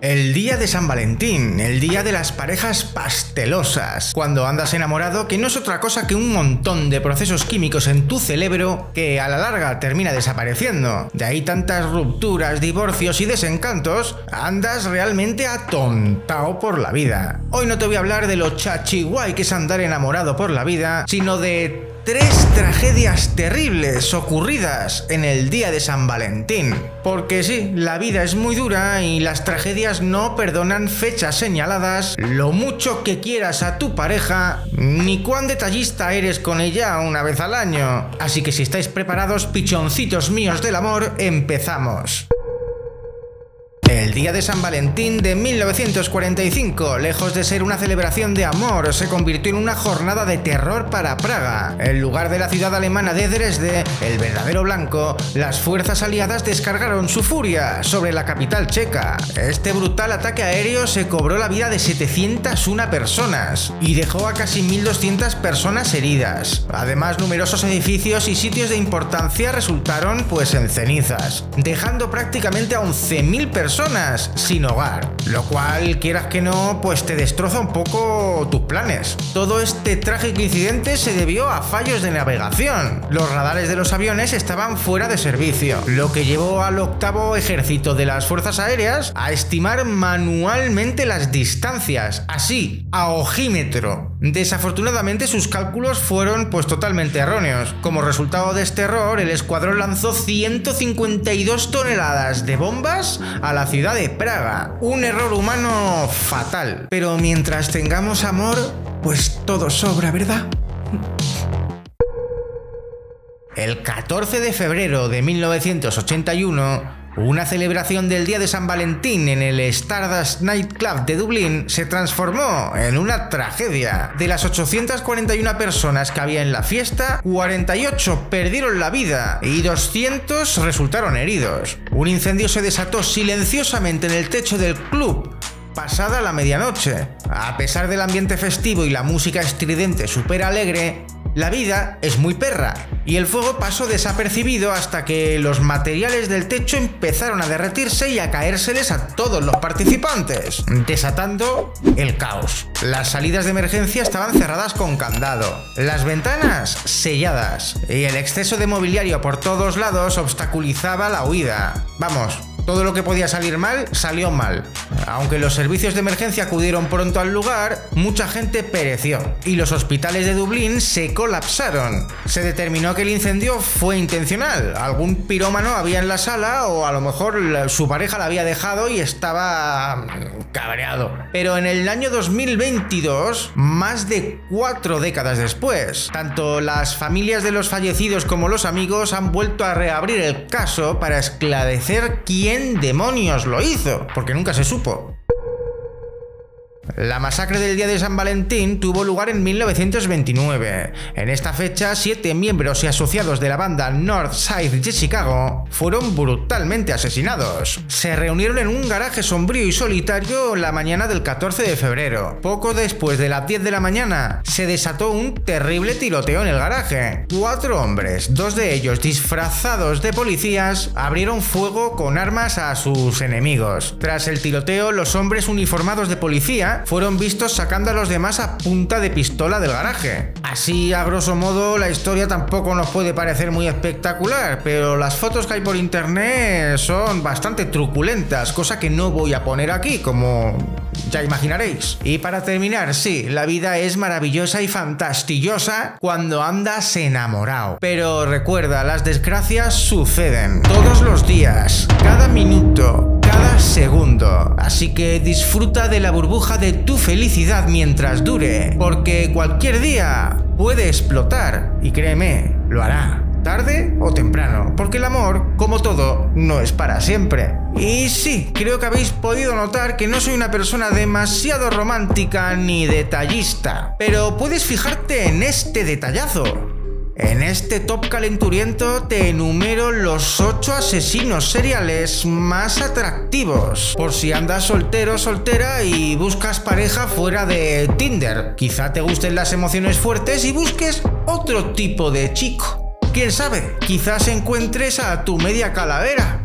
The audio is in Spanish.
El día de San Valentín, el día de las parejas pastelosas, cuando andas enamorado, que no es otra cosa que un montón de procesos químicos en tu cerebro que a la larga termina desapareciendo. De ahí tantas rupturas, divorcios y desencantos, andas realmente atontado por la vida. Hoy no te voy a hablar de lo chachiguay que es andar enamorado por la vida, sino de tres tragedias terribles ocurridas en el día de San Valentín. Porque sí, la vida es muy dura y las tragedias no perdonan fechas señaladas, lo mucho que quieras a tu pareja, ni cuán detallista eres con ella una vez al año. Así que si estáis preparados, pichoncitos míos del amor, empezamos. El día de San Valentín de 1945, lejos de ser una celebración de amor, se convirtió en una jornada de terror para Praga. En lugar de la ciudad alemana de Dresde, el verdadero blanco, las fuerzas aliadas descargaron su furia sobre la capital checa. Este brutal ataque aéreo se cobró la vida de 701 personas y dejó a casi 1.200 personas heridas. Además, numerosos edificios y sitios de importancia resultaron pues en cenizas, dejando prácticamente a 11.000 personas sin hogar, lo cual, quieras que no, pues te destroza un poco tus planes. Todo este trágico incidente se debió a fallos de navegación. Los radares de los aviones estaban fuera de servicio, lo que llevó al octavo ejército de las fuerzas aéreas a estimar manualmente las distancias, así, a ojímetro. Desafortunadamente sus cálculos fueron pues totalmente erróneos. Como resultado de este error, el escuadrón lanzó 152 toneladas de bombas a la ciudad de Praga. Un error humano fatal. Pero mientras tengamos amor, pues todo sobra, ¿verdad? El 14 de febrero de 1981, una celebración del Día de San Valentín en el Stardust Nightclub de Dublín se transformó en una tragedia. De las 841 personas que había en la fiesta, 48 perdieron la vida y 200 resultaron heridos. Un incendio se desató silenciosamente en el techo del club pasada la medianoche. A pesar del ambiente festivo y la música estridente súper alegre, la vida es muy perra y el fuego pasó desapercibido hasta que los materiales del techo empezaron a derretirse y a caérseles a todos los participantes, desatando el caos. Las salidas de emergencia estaban cerradas con candado, las ventanas selladas y el exceso de mobiliario por todos lados obstaculizaba la huida. Vamos, todo lo que podía salir mal salió mal. Aunque los servicios de emergencia acudieron pronto al lugar, mucha gente pereció y los hospitales de Dublín se colapsaron. Se determinó que el incendio fue intencional. Algún pirómano había en la sala o a lo mejor su pareja la había dejado y estaba mm, cabreado. Pero en el año 2022, más de cuatro décadas después, tanto las familias de los fallecidos como los amigos han vuelto a reabrir el caso para esclarecer quién quién demonios lo hizo, porque nunca se supo. La masacre del día de San Valentín tuvo lugar en 1929. En esta fecha, siete miembros y asociados de la banda Northside de Chicago fueron brutalmente asesinados. Se reunieron en un garaje sombrío y solitario la mañana del 14 de febrero. Poco después de las 10 de la mañana, se desató un terrible tiroteo en el garaje. Cuatro hombres, dos de ellos disfrazados de policías, abrieron fuego con armas a sus enemigos. Tras el tiroteo, los hombres uniformados de policía fueron vistos sacando a los demás a punta de pistola del garaje. Así, a grosso modo, la historia tampoco nos puede parecer muy espectacular, pero las fotos que hay por internet son bastante truculentas, cosa que no voy a poner aquí, como ya imaginaréis. Y para terminar, sí, la vida es maravillosa y fantastillosa cuando andas enamorado. Pero recuerda, las desgracias suceden todos los días, cada minuto, cada segundo. Así que disfruta de la burbuja de tu felicidad mientras dure, porque cualquier día puede explotar y créeme, lo hará tarde o temprano, porque el amor, como todo, no es para siempre. Y sí, creo que habéis podido notar que no soy una persona demasiado romántica ni detallista, pero puedes fijarte en este detallazo. En este top calenturiento te enumero los 8 asesinos seriales más atractivos. Por si andas soltero o soltera y buscas pareja fuera de Tinder. Quizá te gusten las emociones fuertes y busques otro tipo de chico. Quién sabe, quizás encuentres a tu media calavera